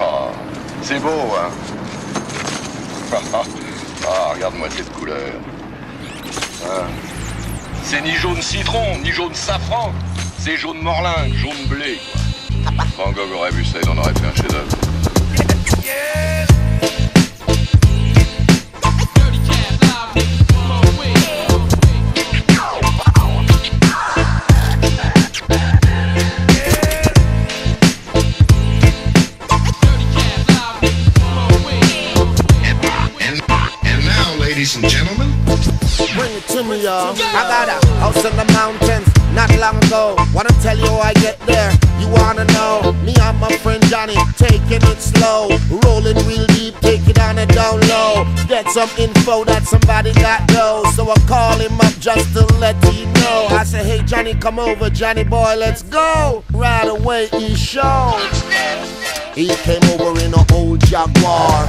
Oh, c'est beau, hein Ah, regarde-moi cette couleur. Hein. C'est ni jaune citron, ni jaune safran. C'est jaune morlin, jaune blé. Van Gogh aurait vu ça, il en aurait fait un chef-d'œuvre. Ladies and gentlemen, Bring it to me, y'all. I got a house in the mountains not long ago. Wanna tell you how I get there? You wanna know? Me and my friend Johnny taking it slow, rolling real deep, take it on a down low. Get some info that somebody got though, so I call him up just to let he know. I say, Hey Johnny, come over, Johnny boy, let's go. Right away he showed. He came over in an old Jaguar,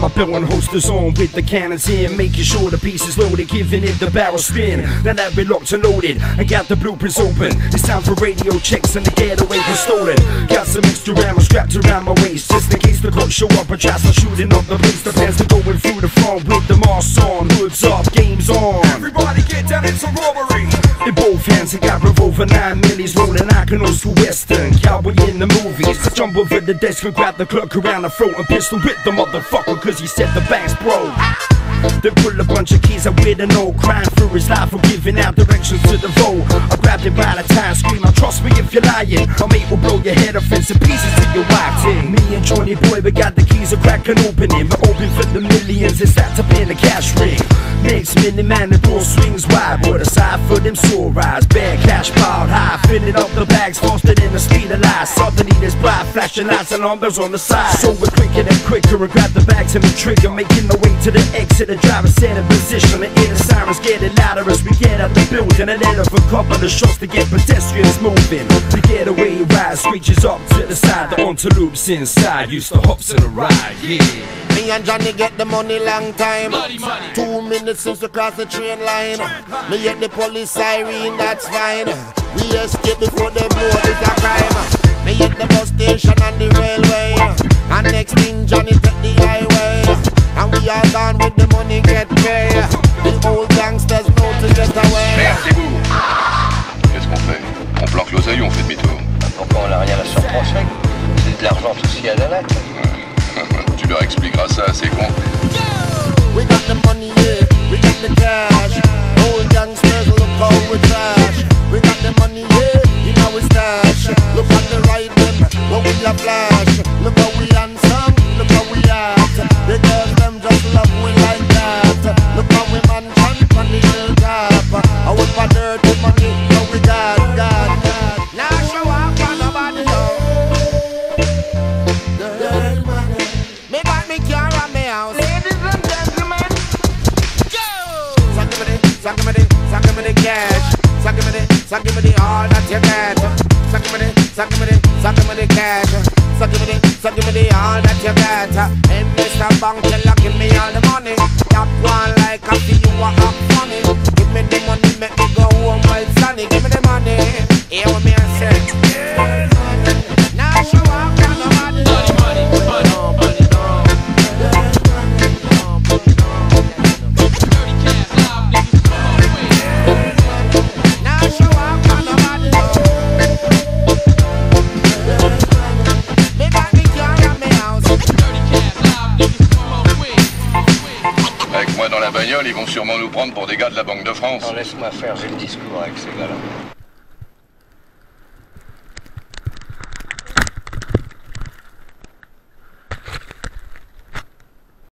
my and holsters on with the cannons in, making sure the pieces loaded, giving it the barrel spin. Now that we're locked and loaded, I got the blueprints open. It's time for radio checks and the getaway was stolen. Got some extra ammo strapped around my waist, just in case the cops show up and try some shooting up the place. The fans are going through the front with the mask on, hoods up, games on. Everybody get down, it's a robbery. In both hands, I got revolver nine millis rolling I iconos to western cowboy in the movies. I jump over the desk and grab the clerk around the throat and pistol with the motherfucker cause he said the bank's broke. They pull a bunch of keys, I with an old crying through his life for giving out directions to the vote. I grabbed him by the time, scream, "Now trust me if you're lying. My mate will blow your head off into pieces to your wife ting. Me and Johnny Boy, we got the keys, are cracking opening. But open for the millions, it's that up in the cash ring. Next minute, man, the door swings wide. But aside for them sore eyes, Bad cash piled high. Filling up the bags faster than the speed of light. Suddenly, there's bright flashing lights and numbers on the side. So we're quicker and quicker and grab the bags and the trigger. Making the way to the exit, the driver set in position. The inner sirens getting louder as we get out the building. And then a couple of shots to get pedestrians moving. The getaway ride reaches up to the side. The onto loops inside. Used to hops in a ride, yeah. Me and Johnny get the money long time. Two minutes since we cross the train line. Me hit the police siren, that's fine. We escape before them know it's a crime. Me hit the bus station and the railway. And next thing Johnny take the highway. Are gone with the money get paid. The old gangsters know to get away. Merdez-vous Qu'est-ce qu'on fait? On planque l'oseille ou on fait demi-tour? Pourquoi on n'a rien à se reprocher? C'est de l'argent tout ce qu'il y a de la lettre. Tu leur expliqueras ça à ces cons. We got the money, yeah. We got the cash. Old gangsters, look how we trash. We got the money, yeah. You know we stash. Look at the right them, what we a Suck me the, suck me the all that you got. Suck me the, suck me the, suck me the cash. Suck me the, suck me the all that you got. Hey, Mr. Bank teller, give me all the money. Top one like I see you are up funny. Give me the money, make me go home while sunny. Give me the money. Hear what me I say. Now bagnole, ils vont sûrement nous prendre pour des gars de la Banque de France. Laisse-moi faire, j'ai le discours avec ces gars-là.